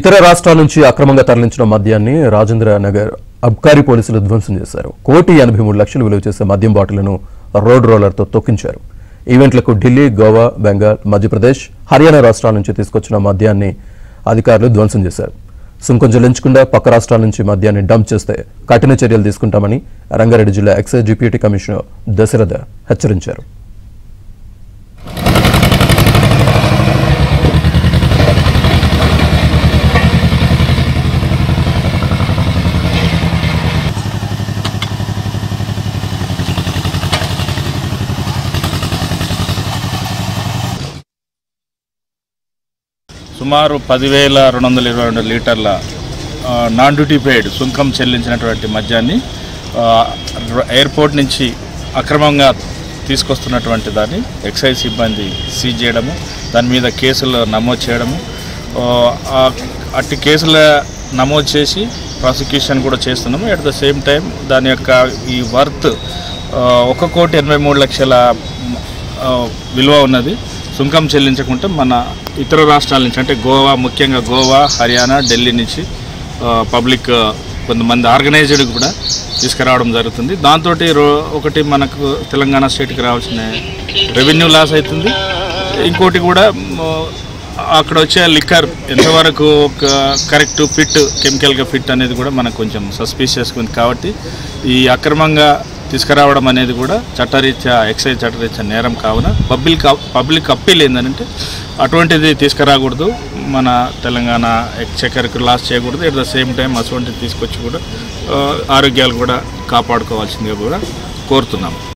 ఇతర రాష్ట్రాల నుంచి అక్రమంగా తరలించిన మద్యాన్ని రాజేంద్ర నగర్ అబ్కారీ పోలీసులు ధ్వంసం చేశారు. కోటి ఎనభై మూడు లక్షలు విలువ చేసే మద్యం బాటిళ్ళను రోడ్ రోలర్తో తొక్కించారు. ఈవెంట్లకు ఢిల్లీ గోవా బెంగాల్ మధ్యప్రదేశ్ హర్యానా రాష్ట్రాల నుంచి తీసుకొచ్చిన మద్యాన్ని అధికారులు ధ్వంసం చేశారు. సుంకం చెల్లించకుండా పక్క రాష్ట్రాల నుంచి మద్యాన్ని డంప్ చేస్తే కఠిన చర్యలు తీసుకుంటామని రంగారెడ్డి జిల్లా ఎక్సైజ్ డిప్యూటీ కమిషనర్ దశరథ హెచ్చరించారు. సుమారు పదివేల రెండు వందల ఇరవై రెండు లీటర్ల నాన్ డ్యూటీ పెయిడ్ సుంకం చెల్లించినటువంటి మద్యాన్ని ఎయిర్పోర్ట్ నుంచి అక్రమంగా తీసుకొస్తున్నటువంటి దాన్ని ఎక్సైజ్ సిబ్బంది సీజ్ చేయడము దాని మీద కేసులు నమోదు చేయడము అట్టి కేసుల నమోదు చేసి ప్రాసిక్యూషన్ కూడా చేస్తున్నాము. అట్ ద సేమ్ టైం దాని యొక్క ఈ వర్త్ ఒక కోటి ఎనభై మూడు లక్షల విలువ ఉన్నది. సుంకం చెల్లించకుంటే మన ఇతర రాష్ట్రాల నుంచి అంటే గోవా ముఖ్యంగా గోవా హర్యానా ఢిల్లీ నుంచి పబ్లిక్ కొంతమంది ఆర్గనైజ్డ్ కూడా తీసుకురావడం జరుగుతుంది. దాంతో ఒకటి మనకు తెలంగాణ స్టేట్కి రావాల్సిన రెవెన్యూ లాస్ అవుతుంది. ఇంకోటి కూడా అక్కడ వచ్చే లిక్కర్ ఎంతవరకు ఒక కరెక్ట్ ఫిట్ కెమికల్గా ఫిట్ అనేది కూడా మనకు కొంచెం సస్పీషియస్గా ఉంది. కాబట్టి ఈ అక్రమంగా తీసుకురావడం అనేది కూడా చట్టరీత్యా ఎక్సైజ్ చట్టరీత్యా నేరం కావున పబ్లిక్ పబ్లిక్ అప్పీల్ ఏంటంటే అటువంటిది తీసుకురాకూడదు. మన తెలంగాణ ఎక్చకర్కి లాస్ చేయకూడదు. ఎట్ ద సేమ్ టైం అటువంటిది తీసుకొచ్చి కూడా ఆరోగ్యాలు కూడా కాపాడుకోవాల్సిందిగా కూడా కోరుతున్నాం.